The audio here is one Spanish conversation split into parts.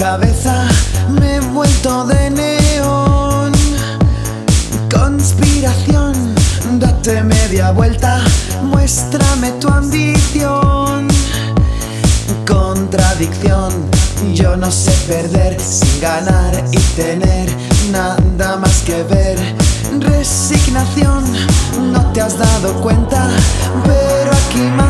cabeza me he vuelto de neón. Conspiración, date media vuelta, muéstrame tu ambición. Contradicción, yo no sé perder sin ganar y tener nada más que ver. Resignación, no te has dado cuenta, pero aquí mando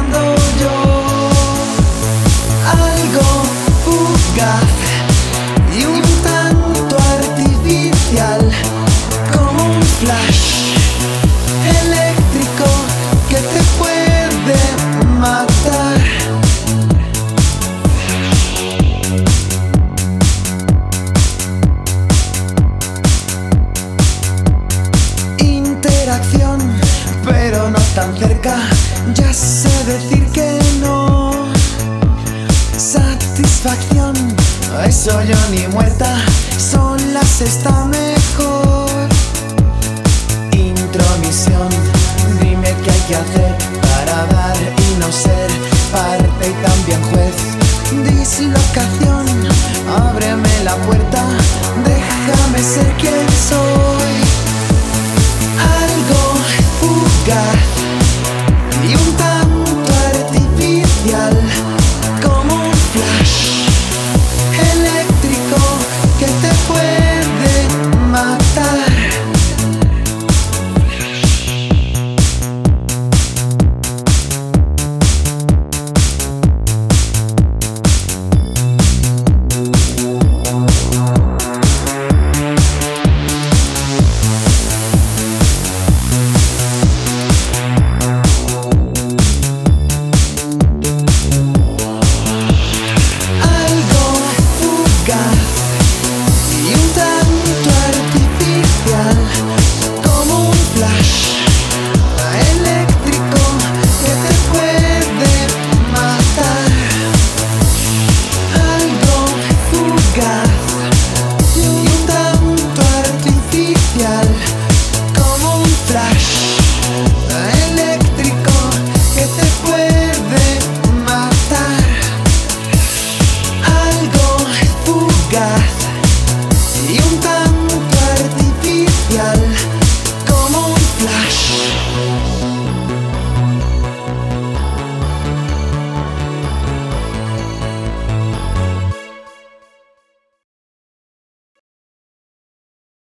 ya sé decir que no. Satisfacción, eso yo ni muerta, solas está mejor.